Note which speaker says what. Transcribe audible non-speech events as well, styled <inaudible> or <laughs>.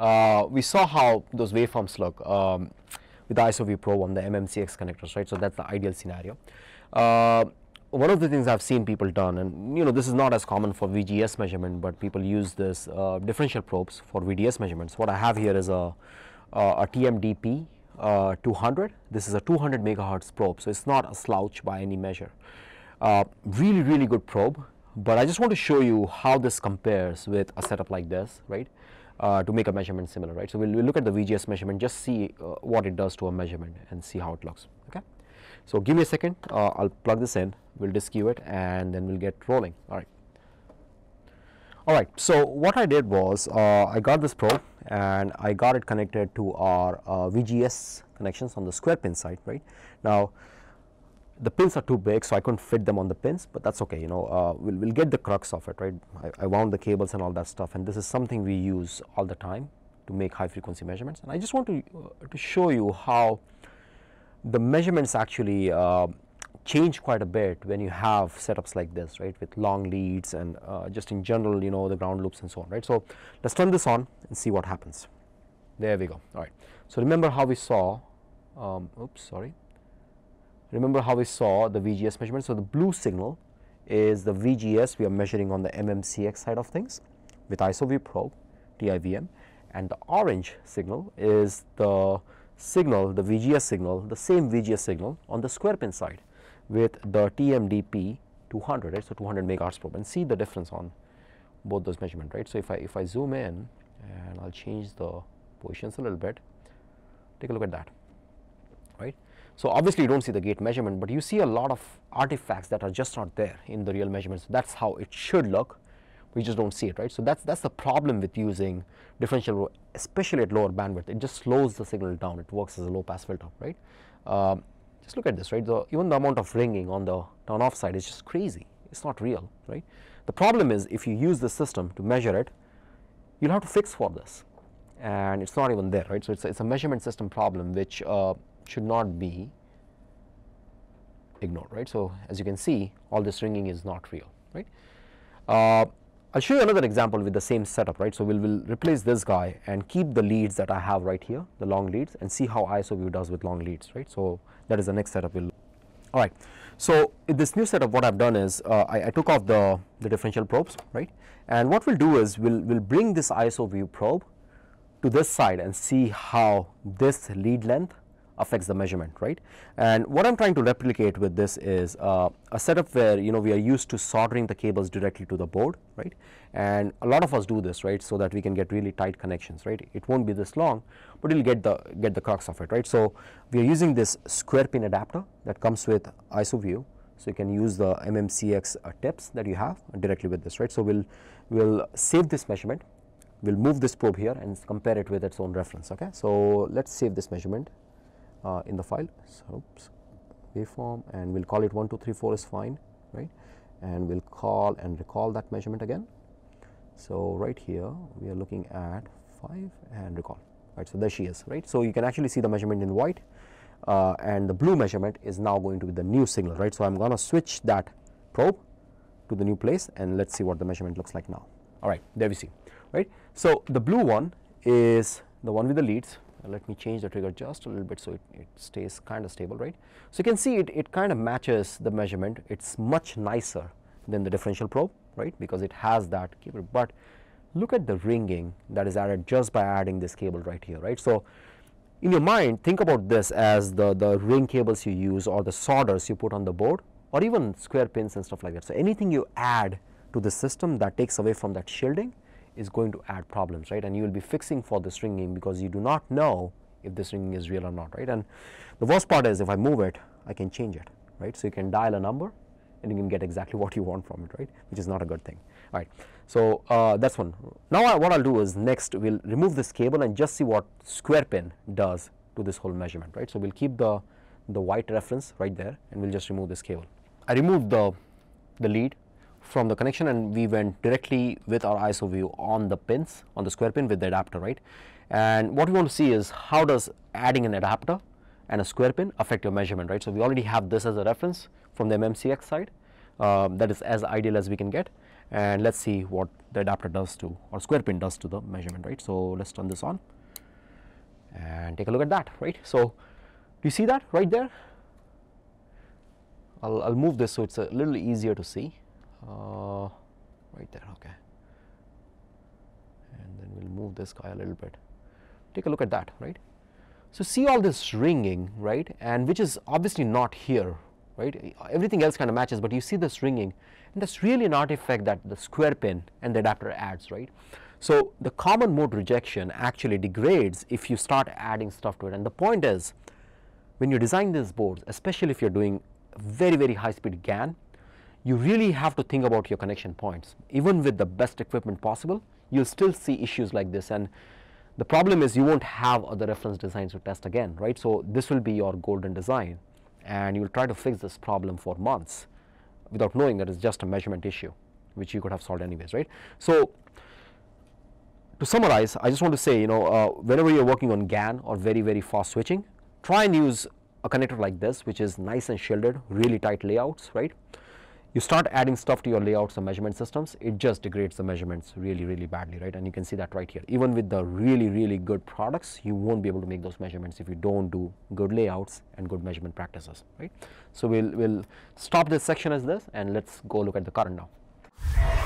Speaker 1: uh, we saw how those waveforms look um, with the IsoVu probe on the MMCX connectors, right? So that's the ideal scenario. Uh, one of the things I've seen people done, and you know this is not as common for VGS measurement, but people use this uh, differential probes for VDS measurements. What I have here is a, a TMDP uh, 200. This is a 200 megahertz probe, so it's not a slouch by any measure. Uh, really, really good probe, but I just want to show you how this compares with a setup like this, right? Uh, to make a measurement similar, right? So we'll, we'll, look at the VGS measurement, just see uh, what it does to a measurement and see how it looks, okay? So give me a second, uh, I'll plug this in, we'll deskew it and then we'll get rolling, all right. All right, so what I did was uh, I got this probe and I got it connected to our uh, VGS connections on the square pin side, right? Now, the pins are too big, so I couldn't fit them on the pins, but that's okay, you know, uh, we'll, we'll get the crux of it, right? I, I, wound the cables and all that stuff, and this is something we use all the time to make high frequency measurements. And I just want to, uh, to show you how the measurements actually uh, change quite a bit when you have setups like this, right, with long leads and uh, just in general, you know, the ground loops and so on, right. So, let's turn this on and see what happens. There we go, all right. So, remember how we saw, um, oops, sorry, remember how we saw the VGS measurement. So, the blue signal is the VGS we are measuring on the MMCX side of things with IsoVu probe TIVM and the orange signal is the signal the VGS signal the same VGS signal on the square pin side with the TMDP 200 right. So, 200 megahertz probe and see the difference on both those measurements, right. So, if I if I zoom in and I will change the positions a little bit take a look at that right. So, obviously, you do not see the gate measurement, but you see a lot of artifacts that are just not there in the real measurements. That is how it should look, we just do not see it, right. So, that is that's the problem with using differential, especially at lower bandwidth. It just slows the signal down. It works as a low pass filter, right. Um, just look at this, right. The, even the amount of ringing on the turn off side is just crazy. It is not real, right. The problem is if you use the system to measure it, you will have to fix for this and it is not even there, right. So, it is a, a measurement system problem which uh, should not be ignored, right. So, as you can see all this ringing is not real, right. Uh, I will show you another example with the same setup, right. So, we will we'll replace this guy and keep the leads that I have right here, the long leads and see how IsoVu does with long leads, right. So, that is the next setup we will all right. So, in this new setup what I have done is uh, I, I, took off the, the differential probes, right. And what we will do is we will we'll bring this IsoVu probe to this side and see how this lead length affects the measurement, right. And what I am trying to replicate with this is uh, a setup where you know we are used to soldering the cables directly to the board, right. And a lot of us do this, right, so that we can get really tight connections, right. It won't be this long, but you'll get the get the crux of it, right. So we are using this square pin adapter that comes with IsoVu. So you can use the MMCX uh, tips that you have directly with this, right. So we'll we'll save this measurement we'll move this probe here and compare it with its own reference okay so let's save this measurement uh, in the file. So, oops, waveform and we'll call it 1, 2, 3, 4 is fine, right? And we'll call and recall that measurement again. So, right here we are looking at 5 and recall, right? So, there she is, right? So, you can actually see the measurement in white uh, and the blue measurement is now going to be the new signal, right? So, I am going to switch that probe to the new place and let us see what the measurement looks like now. All right, there we see, right? So, the blue one is the one with the leads let me change the trigger just a little bit so it, it stays kind of stable right. So, you can see it, it kind of matches the measurement it is much nicer than the differential probe right because it has that cable, but look at the ringing that is added just by adding this cable right here right. So, in your mind think about this as the, the ring cables you use or the solders you put on the board or even square pins and stuff like that. So, anything you add to the system that takes away from that shielding is going to add problems, right? And you will be fixing for this ringing because you do not know if this ringing is real or not, right? And the worst part is if I move it, I can change it, right? So you can dial a number and you can get exactly <laughs> what you want from it, right? Which is not a good thing. All right. So uh, that's one. Now I, what I'll do is next we'll remove this cable and just see what square pin does to this whole measurement, right? So we'll keep the the white reference right there and we'll just remove this cable. I removed the the lead from the connection and we went directly with our IsoVu on the pins on the square pin with the adapter right? And what we want to see is how does adding an adapter and a square pin affect your measurement right? So we already have this as a reference from the MMCX side uh, that is as ideal as we can get. And let's see what the adapter does to or square pin does to the measurement right. So, let us turn this on and take a look at that right. So, do you see that right there? I will move this so it is a little easier to see uh, right there okay. And then we will move this guy a little bit. Take a look at that right. So, see all this ringing right? And which is obviously not here right? Everything else kind of matches, but you see this ringing. And that is really an artifact that the square pin and the adapter adds right. So, the common mode rejection actually degrades if you start adding stuff to it. And the point is when you design these boards especially if you are doing very very high speed GaN you really have to think about your connection points even with the best equipment possible you will still see issues like this and the problem is you won't have other reference designs to test again, right. So, this will be your golden design and you will try to fix this problem for months without knowing that it's just a measurement issue which you could have solved anyways, right. So, to summarize I just want to say you know uh, whenever you are working on GaN or very very fast switching try and use a connector like this which is nice and shielded really tight layouts right you start adding stuff to your layouts and measurement systems, it just degrades the measurements really, really badly, right? And you can see that right here. Even with the really, really good products, you won't be able to make those measurements if you don't do good layouts and good measurement practices, right? So we'll, we'll stop this section as this and let's go look at the current now.